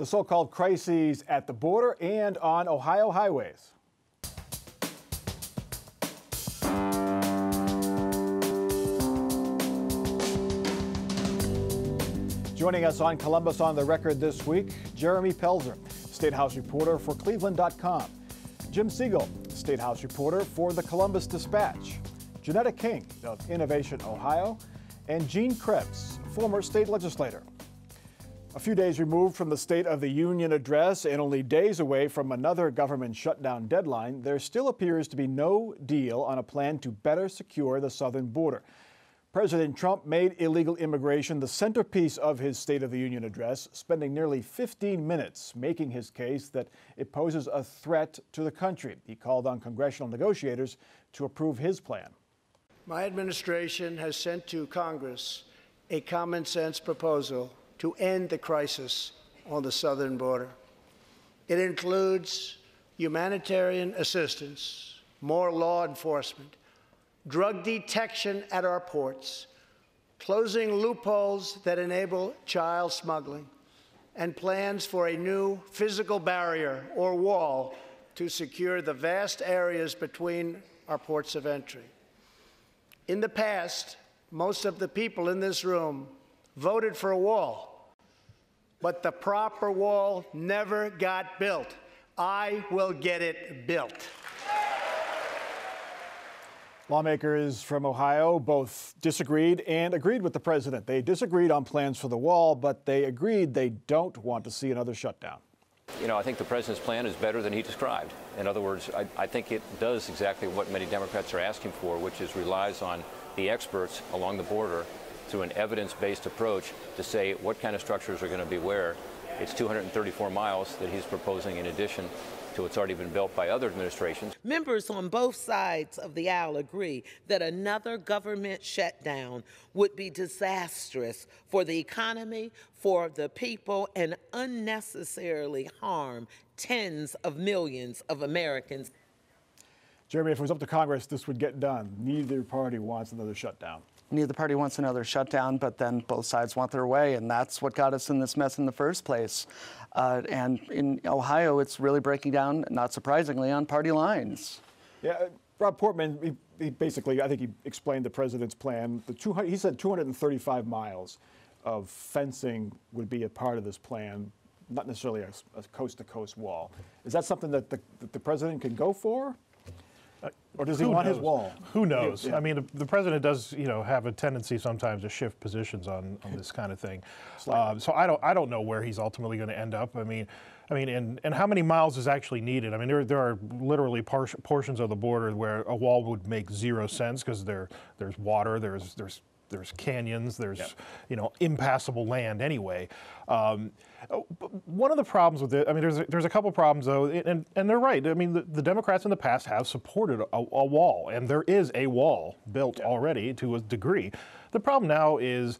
the so called crises at the border and on Ohio highways. Joining us on Columbus on the Record this week, Jeremy Pelzer, State House reporter for Cleveland.com, Jim Siegel, State House reporter for the Columbus Dispatch, Janetta King of Innovation Ohio, and Gene Krebs, former state legislator. A few days removed from the State of the Union address and only days away from another government shutdown deadline, there still appears to be no deal on a plan to better secure the southern border. President Trump made illegal immigration the centerpiece of his State of the Union address, spending nearly 15 minutes making his case that it poses a threat to the country. He called on congressional negotiators to approve his plan. My administration has sent to Congress a common sense proposal to end the crisis on the southern border. It includes humanitarian assistance, more law enforcement, drug detection at our ports, closing loopholes that enable child smuggling, and plans for a new physical barrier or wall to secure the vast areas between our ports of entry. In the past, most of the people in this room voted for a wall, but the proper wall never got built. I will get it built. Lawmakers from Ohio both disagreed and agreed with the president. They disagreed on plans for the wall, but they agreed they don't want to see another shutdown. You know, I think the president's plan is better than he described. In other words, I, I think it does exactly what many Democrats are asking for, which is relies on the experts along the border through an evidence-based approach to say what kind of structures are going to be where. It's 234 miles that he's proposing in addition to what's already been built by other administrations. Members on both sides of the aisle agree that another government shutdown would be disastrous for the economy, for the people, and unnecessarily harm tens of millions of Americans. Jeremy, if it was up to Congress, this would get done. Neither party wants another shutdown. Neither party wants another shutdown, but then both sides want their way, and that's what got us in this mess in the first place. Uh, and in Ohio, it's really breaking down, not surprisingly, on party lines. Yeah, uh, Rob Portman, he, he, basically, I think he explained the president's plan. The 200, he said 235 miles of fencing would be a part of this plan, not necessarily a coast to coast wall. Is that something that the, that the president can go for? Or does he Who want knows? his wall? Who knows? Yeah. I mean, the, the president does, you know, have a tendency sometimes to shift positions on, on this kind of thing. Uh, so I don't, I don't know where he's ultimately going to end up. I mean, I mean, and, and how many miles is actually needed? I mean, there, there are literally portions of the border where a wall would make zero sense because there, there's water, there's, there's there's canyons, there's Yeah. you know impassable land anyway. Um, one of the problems with it, I mean, there's a, there's a couple problems though, and and they're right. I mean, the, the Democrats in the past have supported a, a wall, and there is a wall built already to a degree. The problem now is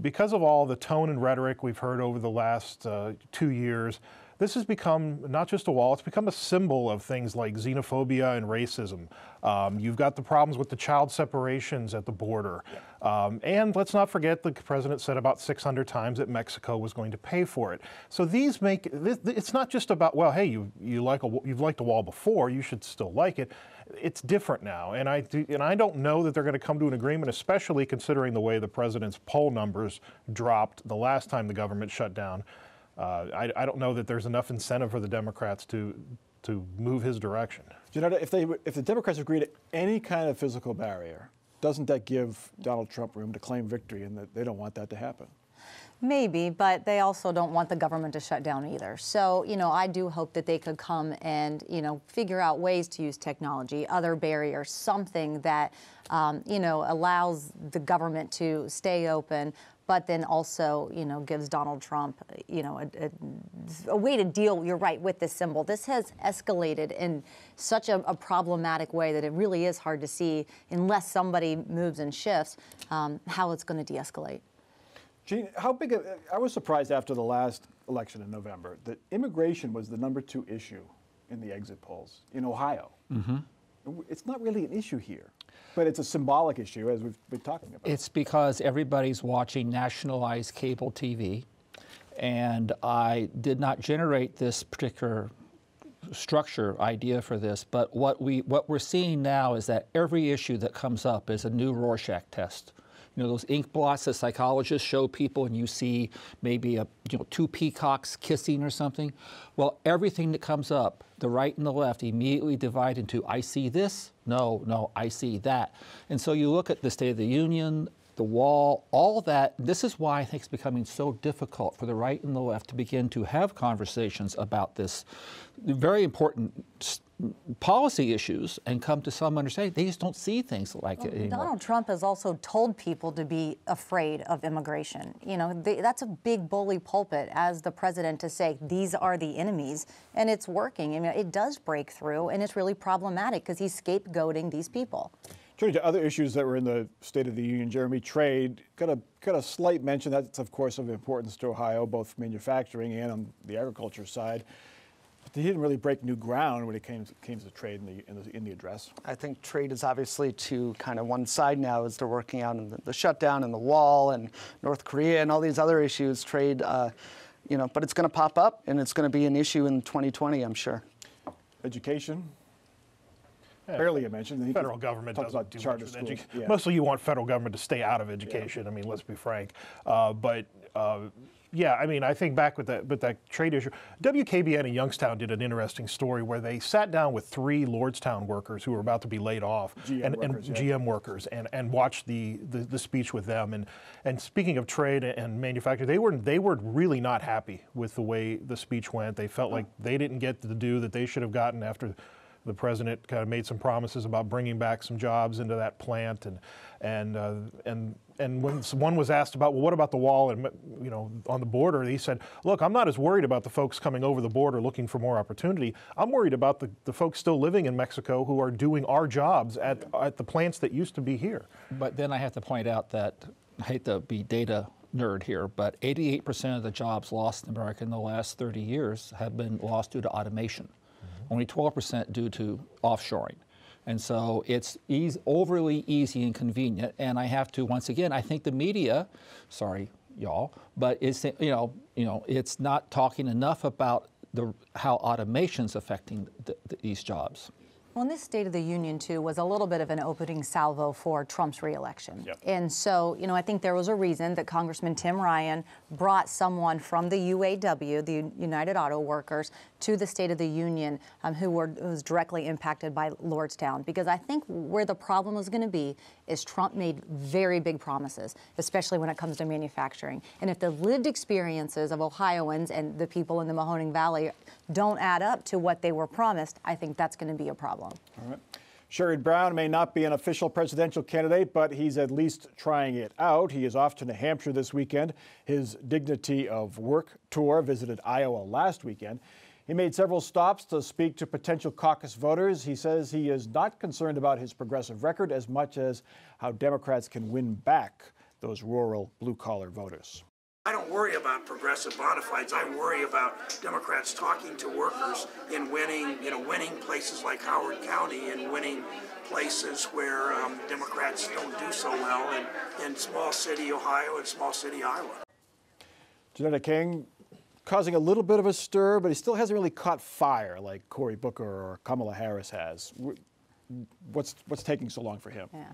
because of all the tone and rhetoric we've heard over the last uh, two years. This has become not just a wall, it's become a symbol of things like xenophobia and racism. Um, you've got the problems with the child separations at the border. Um, and let's not forget the president said about 600 times that Mexico was going to pay for it. So these make this, it's not just about well, hey, you you like a, you've liked a wall before, you should still like it. It's different now, and I do, and I don't know that they're going to come to an agreement, especially considering the way the president's poll numbers dropped the last time the government shut down. Uh, I, I don't know that there's enough incentive for the Democrats to to move his direction. Janetta, if they if the Democrats agree to any kind of physical barrier, doesn't that give Donald Trump room to claim victory and that they don't want that to happen? Maybe, but they also don't want the government to shut down either. So, you know, I do hope that they could come and, you know, figure out ways to use technology, other barriers, something that, um, you know, allows the government to stay open, but then also, you know, gives Donald Trump, you know, a, a, a way to deal, you're right, with this symbol. This has escalated in such a, a problematic way that it really is hard to see, unless somebody moves and shifts, um, how it's going to de escalate. Gene, how big? A, I was surprised after the last election in November that immigration was the number two issue in the exit polls in Ohio. Mm-hmm. It's not really an issue here, but it's a symbolic issue, as we've been talking about. It's because everybody's watching nationalized cable TV And I did not generate this particular structure idea for this, but what we what we're seeing now is that every issue that comes up is a new Rorschach test. You know those ink blots that psychologists show people, and you see maybe a you know two peacocks kissing or something. Well, everything that comes up, the right and the left, immediately divide into I see this, no, no, I see that, and so you look at the State of the Union, the wall, all that. This is why I think it's becoming so difficult for the right and the left to begin to have conversations about this very important policy issues and come to some understanding. They just don't see things like well, it anymore. Donald Trump has also told people to be afraid of immigration. You know, they, that's a big bully pulpit as the president to say these are the enemies, and it's working. I mean, it does break through, and it's really problematic because he's scapegoating these people. Turning to other issues that were in the State of the Union, Jeremy, trade got a got a slight mention. That's of course of importance to Ohio, both manufacturing and on the agriculture side. But he didn't really break new ground when it came to, came to trade in the, in the, in the address. I think trade is obviously to kind of one side now as they're working out the, the, shutdown and the wall and North Korea and all these other issues. Trade, uh, you know, but it's going to pop up and it's going to be an issue in 2020, I'm sure. Education, yeah, barely a mention. The federal government doesn't do much with education. Yeah. Mostly, you want federal government to stay out of education. Yeah. I mean, let's be frank. Uh, but uh, yeah, I mean, I think back with that with that trade issue, WKBN in Youngstown did an interesting story where they sat down with three Lordstown workers who were about to be laid off GM and, workers, and GM workers and, and watched the, the, the speech with them. And and speaking of trade and manufacturing, they were they were really not happy with the way the speech went. They felt like they didn't get the due that they should have gotten after the president kind of made some promises about bringing back some jobs into that plant, and and uh, and and when one was asked about, well, what about the wall and you know on the border, he said, look, I'm not as worried about the folks coming over the border looking for more opportunity. I'm worried about the, the folks still living in Mexico who are doing our jobs at at the plants that used to be here. But then I have to point out that I hate to be data nerd here, but 88% of the jobs lost in America in the last 30 years have been lost due to automation only 12% due to offshoring. And so it's easy, overly easy and convenient. And I have to, once again, I think the media, sorry, y'all, but it's, you know, you know, it's not talking enough about the, how automation's affecting the, the, these jobs. Well, this State of the Union, too, was a little bit of an opening salvo for Trump's reelection. Yep. And so, you know, I think there was a reason that Congressman Tim Ryan brought someone from the UAW, the United Auto Workers, to the State of the Union um, who were who was directly impacted by Lordstown. Because I think where the problem was going to be is Trump made very big promises, especially when it comes to manufacturing. And if the lived experiences of Ohioans and the people in the Mahoning Valley don't add up to what they were promised, I think that's going to be a problem. All right. Sherrod Brown may not be an official presidential candidate, but he's at least trying it out. He is off to New Hampshire this weekend. His Dignity of Work tour visited Iowa last weekend. He made several stops to speak to potential caucus voters. He says he is not concerned about his progressive record as much as how Democrats can win back those rural blue collar voters. I don't worry about progressive bona fides. I worry about Democrats talking to workers and winning, you know, winning places like Howard County and winning places where um, Democrats don't do so well in, in small city Ohio and small city Iowa. Janetta King causing a little bit of a stir, but he still hasn't really caught fire like Cory Booker or Kamala Harris has what's what's taking so long for him? Yeah.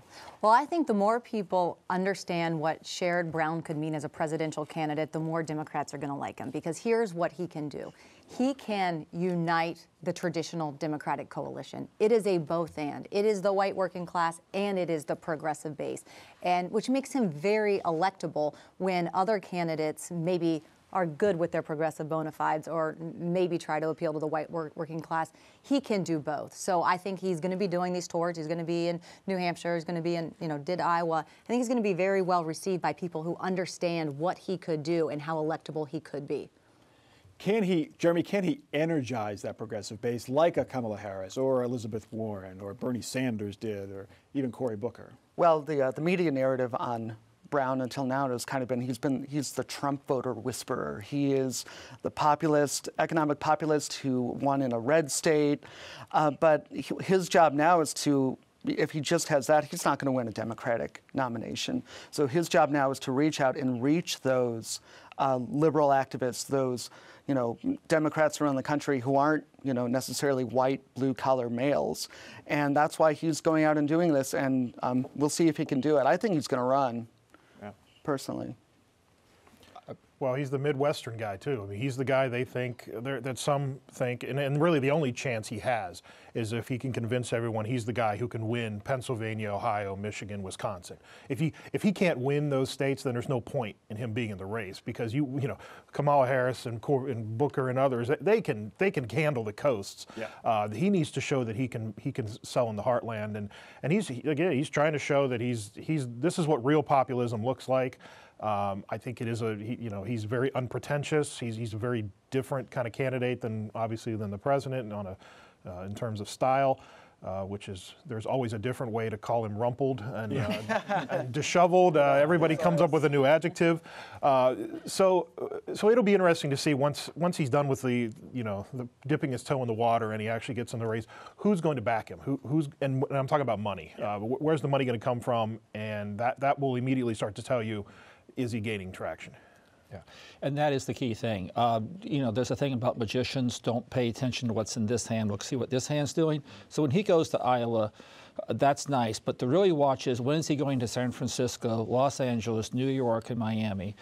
Well, I think the more people understand what Sherrod Brown could mean as a presidential candidate, the more Democrats are going to like him because here's what he can do. He can unite the traditional Democratic coalition. It is a both and. It is the white working class and it is the progressive base. And which makes him very electable when other candidates maybe are good with their progressive bona fides or maybe try to appeal to the white work, working class. He can do both. So I think he's going to be doing these tours. He's going to be in New Hampshire. He's going to be in, you know, did Iowa. I think he's going to be very well received by people who understand what he could do and how electable he could be. Can he, Jeremy, can he energize that progressive base like a Kamala Harris or Elizabeth Warren or Bernie Sanders did or even Cory Booker? Well, the, uh, the media narrative on Brown until now has kind of been he's been he's the Trump voter whisperer. He is the populist, economic populist who won in a red state. Uh, but his job now is to if he just has that, he's not going to win a Democratic nomination. So his job now is to reach out and reach those uh, liberal activists, those you know Democrats around the country who aren't you know necessarily white blue collar males, and that's why he's going out and doing this. And um, we'll see if he can do it. I think he's going to run. Personally. Well, he's the Midwestern guy too. I mean, he's the guy they think that some think, and, and really the only chance he has is if he can convince everyone he's the guy who can win Pennsylvania, Ohio, Michigan, Wisconsin. If he if he can't win those states, then there's no point in him being in the race because you you know Kamala Harris and, Cor- and Booker and others they can they can handle the coasts. Yeah. Uh, he needs to show that he can he can sell in the heartland, and and he's again he's trying to show that he's he's this is what real populism looks like. Um, I think it is a he, you know he's very unpretentious. He's he's a very different kind of candidate than obviously than the president on a uh, in terms of style. Uh, which is there's always a different way to call him rumpled and, uh, and disheveled. Uh, everybody comes up with a new adjective. Uh, so so it'll be interesting to see once once he's done with the you know the dipping his toe in the water and he actually gets in the race, who's going to back him? Who, who's and, and I'm talking about money. Uh, where's the money going to come from? And that that will immediately start to tell you is he gaining traction? Yeah, and that is the key thing. Uh, you know, there's a thing about magicians don't pay attention to what's in this hand. Look, see what this hand's doing. So when he goes to Iowa, that's nice. But to really watch is when is he going to San Francisco, Los Angeles, New York, and Miami?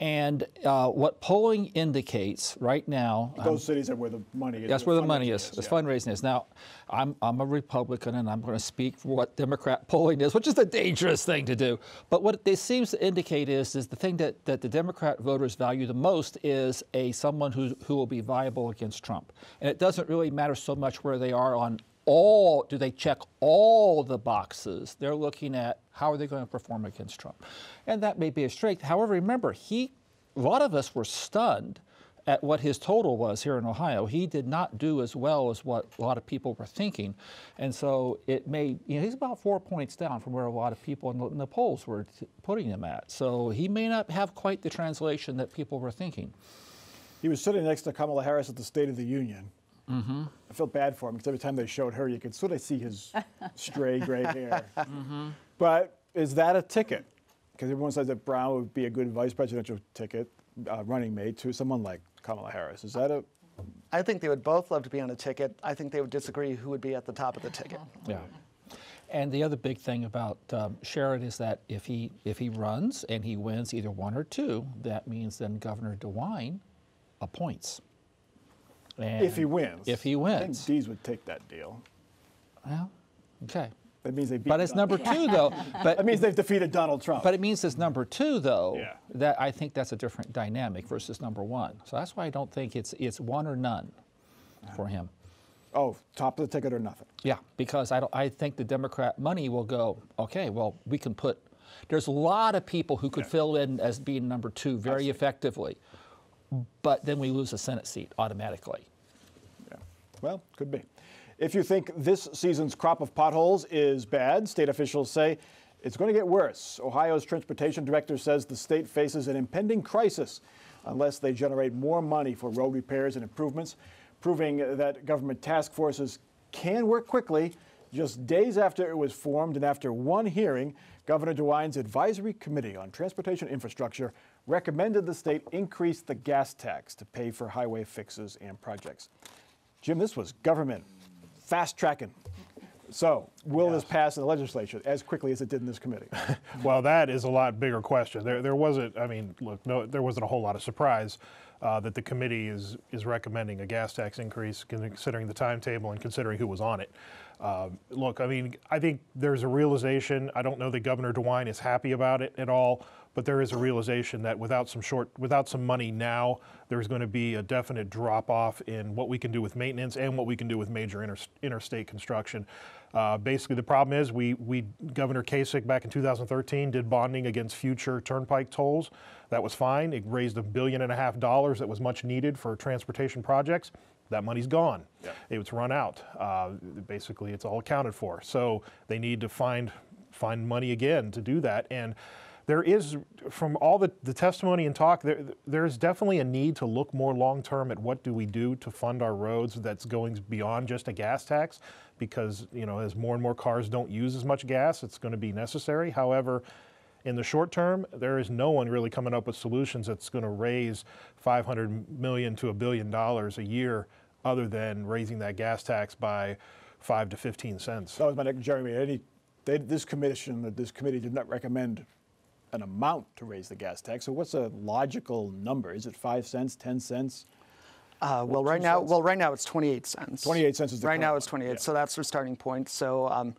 And uh, what polling indicates right now, um, Those cities are where the money is. that's where the money is. It's yeah. fundraising is. Now, I'm, I'm a Republican and I'm going to speak for what Democrat polling is, which is a dangerous thing to do. But what this seems to indicate is, is the thing that, that the Democrat voters value the most is a someone who, who will be viable against Trump. And it doesn't really matter so much where they are on all, do they check all the boxes? They're looking at how are they going to perform against Trump. And that may be a strength. However, remember, he, a lot of us were stunned at what his total was here in Ohio. He did not do as well as what a lot of people were thinking. And so it may, you know, he's about four points down from where a lot of people in the, in the polls were t- putting him at. So he may not have quite the translation that people were thinking. He was sitting next to Kamala Harris at the State of the Union. Mm-hmm. I felt bad for him because every time they showed her, you could sort of see his stray gray hair. Mm-hmm. But is that a ticket? Because everyone says that Brown would be a good vice presidential ticket, uh, running mate to someone like Kamala Harris. Is that a I think they would both love to be on a ticket. I think they would disagree who would be at the top of the ticket. Yeah. And the other big thing about um, Sherrod is that if he if he runs and he wins either one or two, that means then Governor DeWine appoints. And if he wins? If he wins. I think Dees would take that deal. Well, okay. That means they beat. But it's Donald- number two, though. But that means they've defeated Donald Trump. But it means it's number two, though. Yeah. That I think that's a different dynamic versus number one. So that's why I don't think it's it's one or none for him. oh, top of the ticket or nothing. Yeah, because I don't. I think the Democrat money will go. Okay, well, we can put. There's a lot of people who could fill in as being number two very effectively, but then we lose a Senate seat automatically. Yeah. Well, could be. If you think this season's crop of potholes is bad, state officials say it's going to get worse. Ohio's transportation director says the state faces an impending crisis unless they generate more money for road repairs and improvements, proving that government task forces can work quickly. Just days after it was formed and after one hearing, Governor DeWine's Advisory Committee on Transportation Infrastructure recommended the state increase the gas tax to pay for highway fixes and projects. Jim, this was government fast tracking. So, will this pass in the legislature as quickly as it did in this committee? Well, that is a lot bigger question. There, there wasn't. I mean, look, no, there wasn't a whole lot of surprise uh, that the committee is is recommending a gas tax increase, considering the timetable and considering who was on it. Um, look, I mean, I think there's a realization. I don't know that Governor DeWine is happy about it at all, but there is a realization that without some short, without some money now, there's going to be a definite drop off in what we can do with maintenance and what we can do with major inter, interstate construction. Uh, basically, the problem is we, we Governor Kasich back in 2013 did bonding against future turnpike tolls. That was fine. It raised a billion and a half dollars that was much needed for transportation projects. That money's gone. It's run out. Uh, basically, it's all accounted for. So they need to find find money again to do that. And there is, from all the, the testimony and talk, there, there's definitely a need to look more long term at what do we do to fund our roads that's going beyond just a gas tax, because you know as more and more cars don't use as much gas, it's going to be necessary. However, In the short term, there is no one really coming up with solutions that's going to raise 500 million to a billion dollars a year other than raising that gas tax by 5 to 15 cents. That was my next, Jeremy. Any, they, this commission, this committee did not recommend an amount to raise the gas tax. So what's a logical number? Is it five cents, 10 cents? Uh, well, right now, well, right now it's 28 cents. 28 cents is the right now it's 28. yeah. So that's their starting point. So um,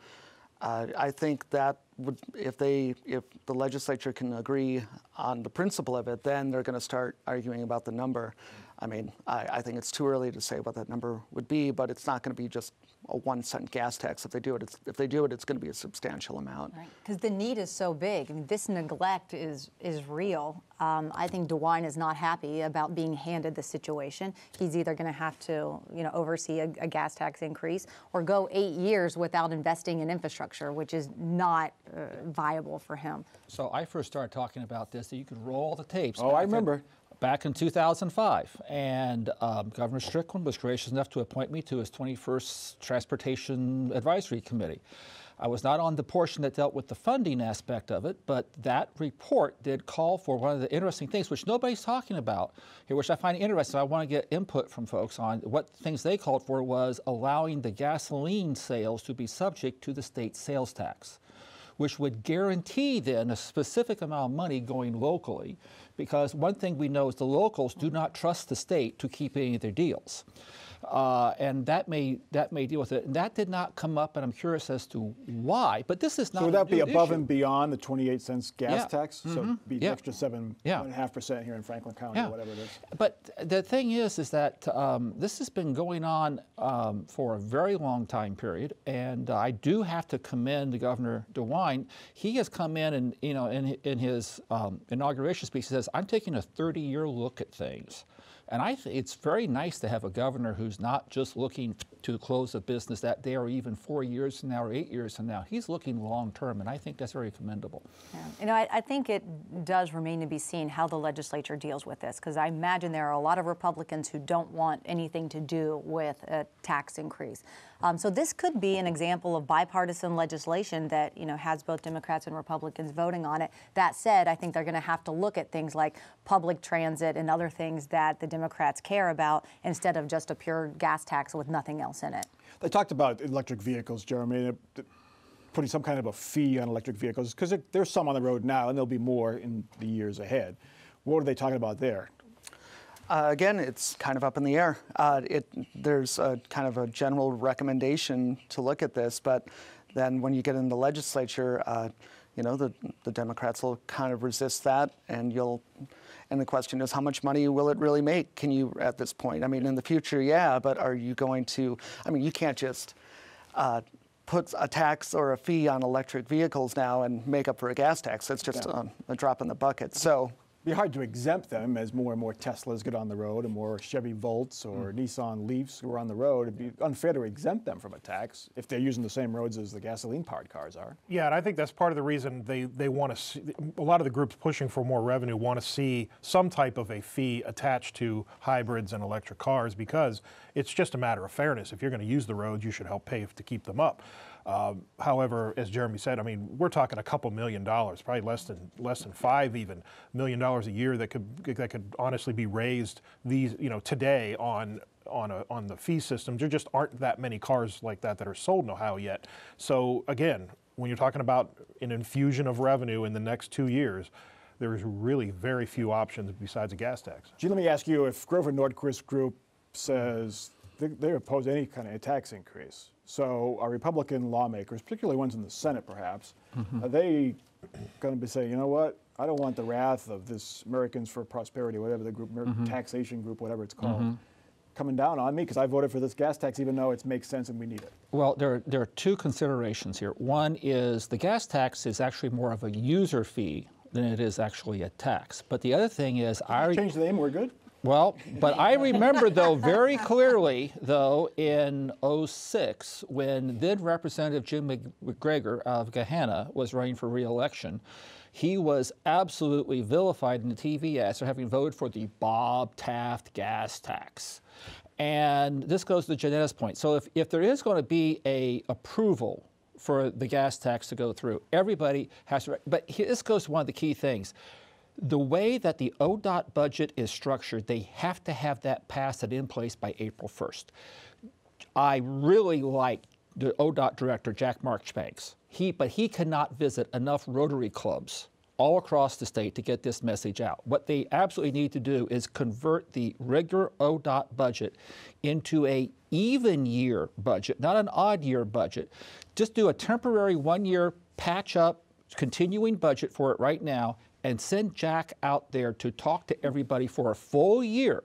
uh, I think that would, if they, if the legislature can agree on the principle of it, then they're going to start arguing about the number. I mean, I, I think it's too early to say what that number would be, but it's not going to be just a one cent gas tax. If they do it, it's, if they do it, it's going to be a substantial amount. Because the need is so big. I mean, this neglect is is real. Um, I think DeWine is not happy about being handed the situation. He's either going to have to, you know, oversee a, a, gas tax increase or go eight years without investing in infrastructure, which is not uh, viable for him. So I first started talking about this. That you could roll the tapes. Oh, I remember. Back in 2005, and um, Governor Strickland was gracious enough to appoint me to his 21st Transportation Advisory Committee. I was not on the portion that dealt with the funding aspect of it, but that report did call for one of the interesting things, which nobody's talking about here, which I find interesting. I want to get input from folks on what things they called for was allowing the gasoline sales to be subject to the state sales tax which would guarantee then a specific amount of money going locally. Because one thing we know is the locals do not trust the state to keep any of their deals. Uh, and that may that may deal with it. And that did not come up, and I'm curious as to why. But this is not. So would that be above issue. and beyond the 28 cents gas Yeah. tax? So Mhm. it'd be Yeah. extra seven Yeah. and a half percent here in Franklin County Yeah. or whatever it is. But the thing is, is that um, this has been going on um, for a very long time period, and I do have to commend the Governor DeWine. He has come in and you know in in his um, inauguration speech, he says, "I'm taking a 30-year look at things." And I think it's very nice to have a governor who's not just looking to close a business that day or even four years from now or eight years from now. He's looking long term, and I think that's very commendable. Yeah. You know, I, I think it does remain to be seen how the legislature deals with this, because I imagine there are a lot of Republicans who don't want anything to do with a tax increase. Um, so this could be an example of bipartisan legislation that you know has both Democrats and Republicans voting on it. That said, I think they're going to have to look at things like public transit and other things that the Democrats care about instead of just a pure gas tax with nothing else in it. They talked about electric vehicles, Jeremy, putting some kind of a fee on electric vehicles because there's some on the road now, and there'll be more in the years ahead. What are they talking about there? Uh, again, it's kind of up in the air. Uh, it, there's a kind of a general recommendation to look at this, but then when you get in the legislature, uh, you know, the, the Democrats will kind of resist that, and you'll. And the question is, how much money will it really make? Can you at this point? I mean, in the future, yeah, but are you going to? I mean, you can't just. Uh, put a tax or a fee on electric vehicles now and make up for a gas tax. That's just Yeah. um, a drop in the bucket. So be hard to exempt them as more and more Teslas get on the road and more Chevy Volts or mm. Nissan Leafs are on the road. It'd be unfair to exempt them from a tax if they're using the same roads as the gasoline-powered cars are. Yeah, and I think that's part of the reason they, they want to see, a lot of the groups pushing for more revenue want to see some type of a fee attached to hybrids and electric cars because it's just a matter of fairness. If you're going to use the roads, you should help pay to keep them up. Um, however, as Jeremy said, I mean, we're talking a couple million dollars, probably less than less than five even million dollars a year that could that could honestly be raised these you know today on on a, on the fee system. There just aren't that many cars like that that are sold in Ohio yet. So again, when you're talking about an infusion of revenue in the next two years, there is really very few options besides a gas tax. Gene, let me ask you, if Grover Norquist Group says they, they oppose any kind of tax increase, so our Republican lawmakers, particularly ones in the Senate perhaps, mm-hmm. are they going to be saying, you know what, I don't want the wrath of this Americans for Prosperity, whatever the group, Amer- mm-hmm. taxation group, whatever it's called, mm-hmm. coming down on me because I voted for this gas tax even though it makes sense and we need it. Well, there, are, there are two considerations here. One is the gas tax is actually more of a user fee than it is actually a tax. But the other thing is, I Change the name, we're good? Well, but I remember though very clearly though in 06 when then Representative Jim McGregor of Gahanna was running for re-election, he was absolutely vilified in the TV ads for having voted for the Bob Taft gas tax. And this goes to Janetta's point. So if, if there is going to be a approval for the gas tax to go through. Everybody has to, but this goes to one of the key things. The way that the ODOT budget is structured, they have to have that passed and in place by April 1st. I really like the ODOT director, Jack Marchbanks. He, but he cannot visit enough Rotary clubs all across the state to get this message out. What they absolutely need to do is convert the regular ODOT budget into a even year budget, not an odd year budget. Just do a temporary one year patch up continuing budget for it right now and send Jack out there to talk to everybody for a full year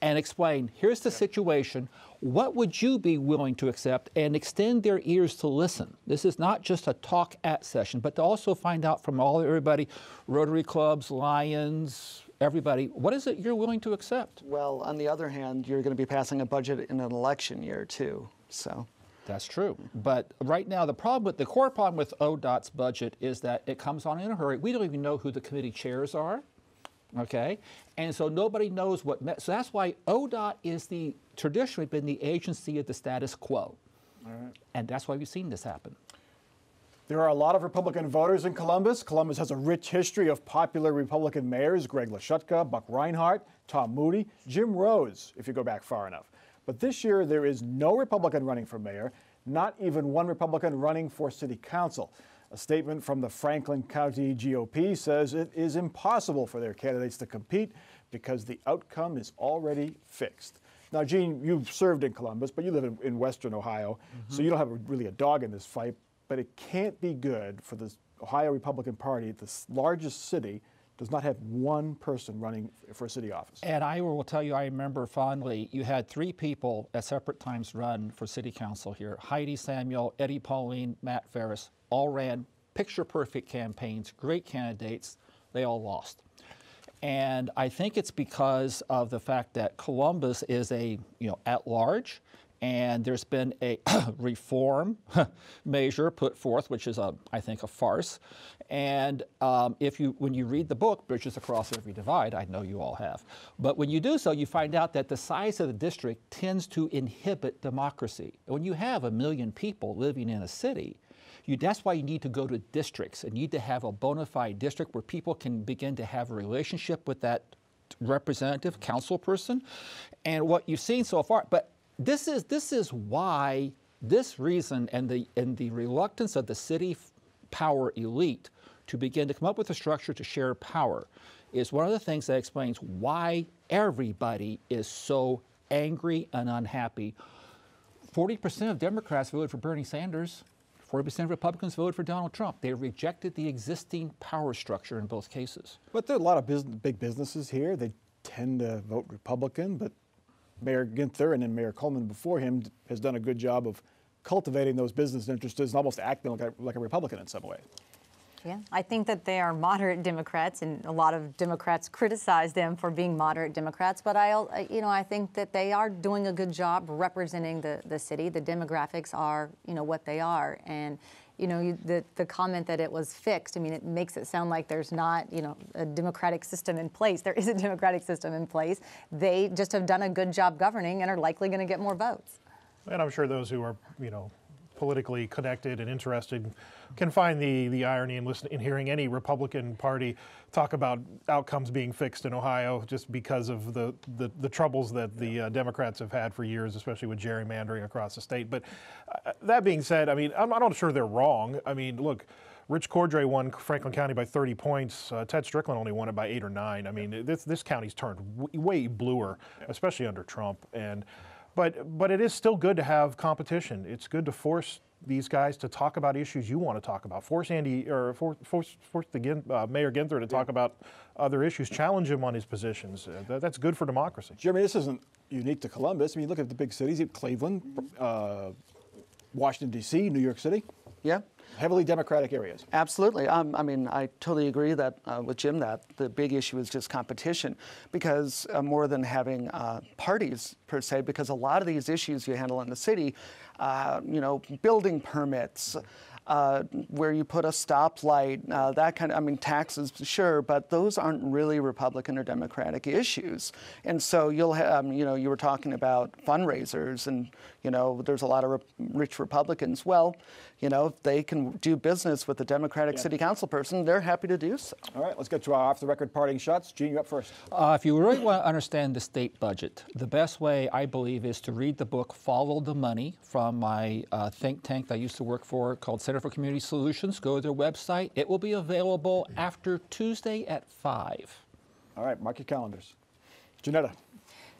and explain here's the situation. What would you be willing to accept? and extend their ears to listen. This is not just a talk at session but to also find out from all everybody rotary clubs lions everybody what is it you're willing to accept? Well on the other hand you're going to be passing a budget in an election year too so that's true. But right now, the problem with the core problem with ODOT's budget is that it comes on in a hurry. We don't even know who the committee chairs are. Okay, and so nobody knows what. so that's why ODOT is the traditionally been the agency of the status quo, and that's why we've seen this happen. There are a lot of Republican voters in Columbus. Columbus has a rich history of popular Republican mayors Greg Lashutka, Buck Rinehart, Tom Moody, Jim Rhodes, if you go back far enough. But this year, there is no Republican running for mayor, not even one Republican running for city council. A statement from the Franklin County GOP says it is impossible for their candidates to compete because the outcome is already fixed. Now, Gene, you've served in Columbus, but you live in, in Western Ohio, mm-hmm. so you don't have a, really a dog in this fight. But it can't be good for the Ohio Republican Party, the largest city, does not have one person running for a city office. And I will tell you, I remember fondly, you had three people at separate times run for city council here Heidi Samuel, Eddie Pauline, Matt Ferris, all ran picture perfect campaigns, great candidates. They all lost. And I think it's because of the fact that Columbus is a, you know, at large and there's been a reform measure put forth, which is, a, I think, a farce. And um, if you, when you read the book, Bridges Across Every Divide, I know you all have, but when you do so, you find out that the size of the district tends to inhibit democracy. When you have a million people living in a city, you, that's why you need to go to districts and need to have a bona fide district where people can begin to have a relationship with that representative council person and what you've seen so far but this is, this is why this reason and the, and the reluctance of the city power elite to begin to come up with a structure to share power is one of the things that explains why everybody is so angry and unhappy. 40% of Democrats voted for Bernie Sanders. 40% of Republicans voted for Donald Trump. They rejected the existing power structure in both cases. But there are a lot of business, big businesses here. They tend to vote Republican, but Mayor Ginther and then Mayor Coleman before him has done a good job of cultivating those business interests and almost acting like a, like a Republican in some way. Yeah, I think that they are moderate Democrats, and a lot of Democrats criticize them for being moderate Democrats. But I, you know, I think that they are doing a good job representing the, the city. The demographics are, you know, what they are, and you know, you, the, the comment that it was fixed, I mean, it makes it sound like there's not, you know, a democratic system in place. There is a democratic system in place. They just have done a good job governing and are likely going to get more votes. And I'm sure those who are, you know, politically connected and interested can find the, the irony in, listening, in hearing any Republican Party talk about outcomes being fixed in Ohio just because of the, the, the troubles that the uh, Democrats have had for years, especially with gerrymandering across the state. But uh, that being said, I mean, I'm, I'm not sure they're wrong. I mean, look, Rich Cordray won Franklin County by 30 points. Uh, Ted Strickland only won it by eight or nine. I mean, this this county's turned way bluer, especially under Trump. And but, but it is still good to have competition. It's good to force these guys to talk about issues you want to talk about. Force Andy or force force, force the uh, Mayor Ginther to talk about other issues. Challenge him on his positions. Uh, that, that's good for democracy. Jeremy, this isn't unique to Columbus. I mean, look at the big cities: Cleveland, uh, Washington D.C., New York City. Yeah. Heavily Democratic areas. Absolutely. Um, I mean, I totally agree that uh, with Jim that the big issue is just competition, because uh, more than having uh, parties per se, because a lot of these issues you handle in the city, uh, you know, building permits. uh, where you put a stoplight, uh, that kind of, I mean, taxes, sure, but those aren't really Republican or Democratic issues. And so you'll have, um, you know, you were talking about fundraisers and, you know, there's a lot of re- rich Republicans. Well, you know, if they can do business with a Democratic Yeah. city council person, they're happy to do so. All right, let's get to our off the record parting shots. Gene, you up first. Uh, if you really want to understand the state budget, the best way, I believe, is to read the book Follow the Money from my uh, think tank that I used to work for called Center for Community Solutions. Go to their website. It will be available after Tuesday at 5. All right, mark your calendars. Janetta.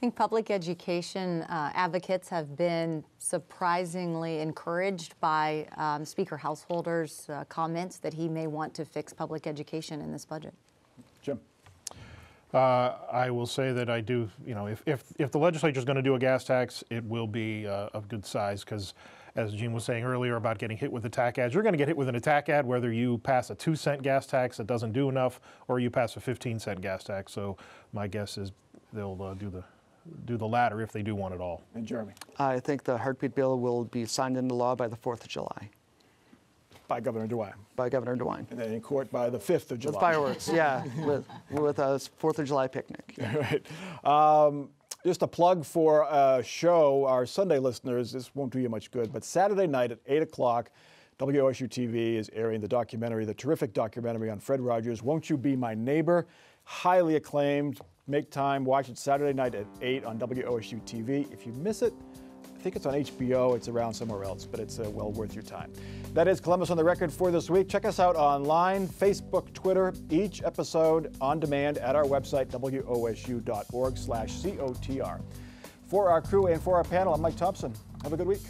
I think public education uh, advocates have been surprisingly encouraged by um, Speaker Householder's uh, comments that he may want to fix public education in this budget. Jim. Uh, I will say that I do, you know, if, if, if the legislature is going to do a gas tax, it will be uh, of good size because, as Gene was saying earlier about getting hit with attack ads, you're going to get hit with an attack ad whether you pass a two cent gas tax that doesn't do enough or you pass a 15 cent gas tax. So my guess is they'll uh, do the do the latter if they do one at all. And Jeremy. I think the heartbeat bill will be signed into law by the 4th of July By Governor DeWine. by Governor DeWine. And then in court by the 5th of July. With fireworks, yeah, with, with a 4th of July picnic. right. Um, just a plug for a show, our Sunday listeners, this won't do you much good, but Saturday night at 8 o'clock, WOSU TV is airing the documentary, the terrific documentary on Fred Rogers, Won't You Be My Neighbor? Highly acclaimed. Make time, watch it Saturday night at 8 on WOSU TV. If you miss it, I think it's on HBO. It's around somewhere else, but it's uh, well worth your time. That is Columbus on the Record for this week. Check us out online, Facebook, Twitter. Each episode on demand at our website, wosu.org slash COTR. For our crew and for our panel, I'm Mike Thompson. Have a good week.